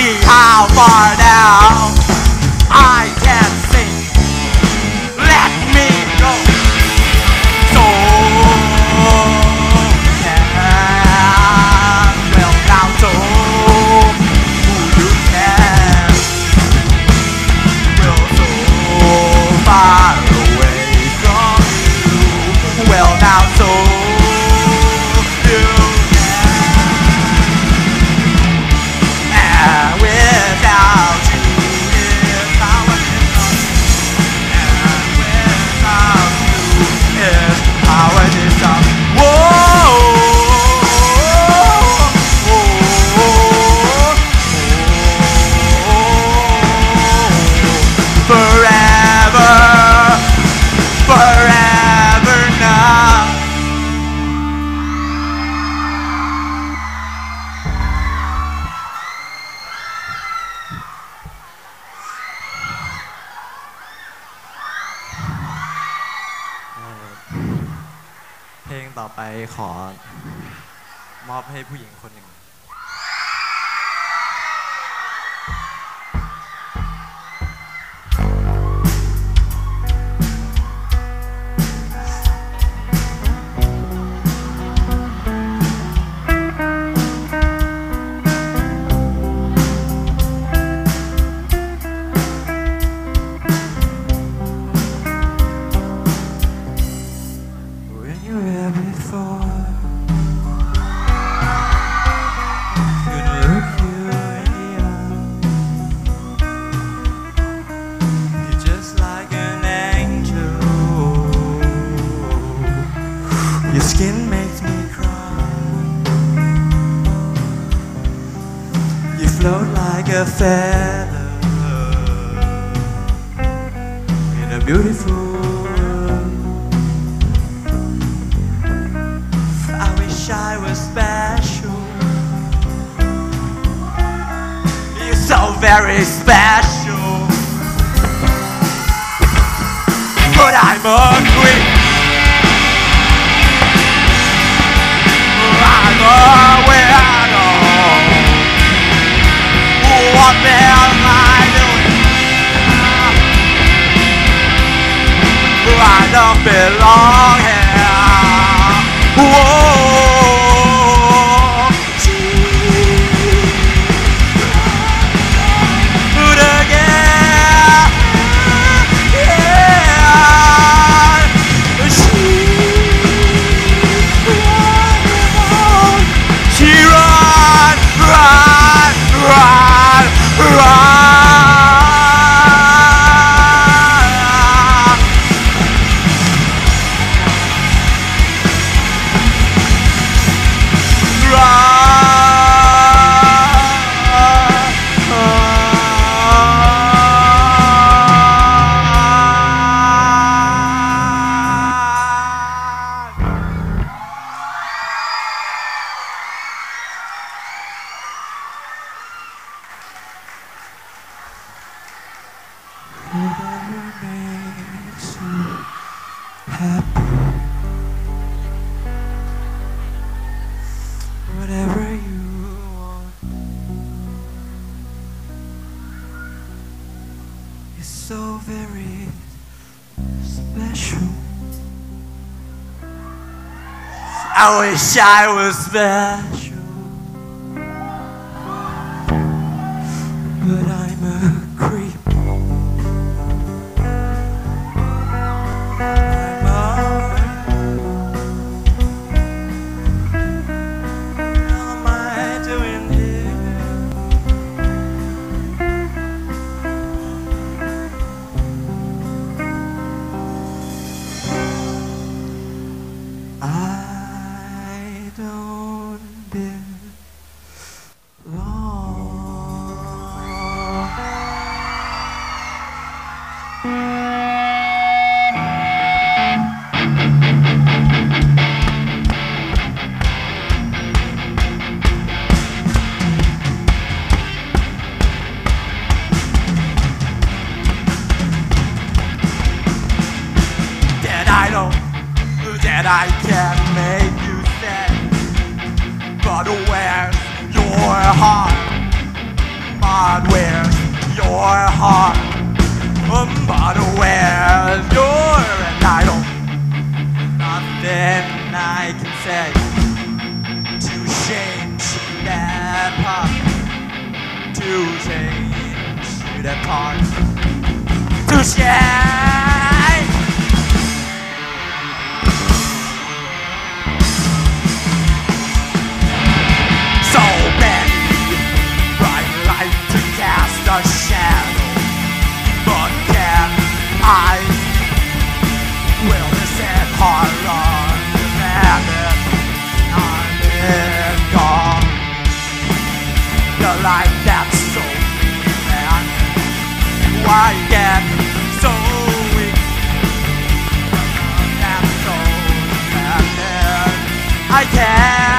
see how far ขอมอบให้ผู้หญิงคนหนึ่ง very special. But I'm a queen. I wish I was special. that I can make you sad But where's your heart? But where's your heart? But where's your title? Nothing I can say to change that part. To change that part. To change. I can.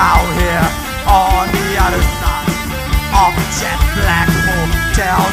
out here on the other side of jet black hotel.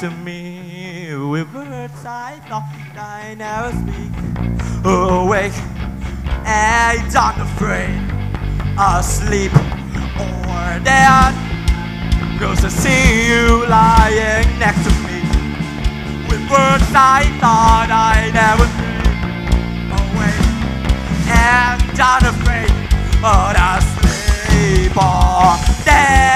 to me with words I thought I never speak. Awake, I don't afraid. Asleep or dead. Cause I see you lying next to me with words I thought I never speak. Awake, and not afraid, but asleep or dead.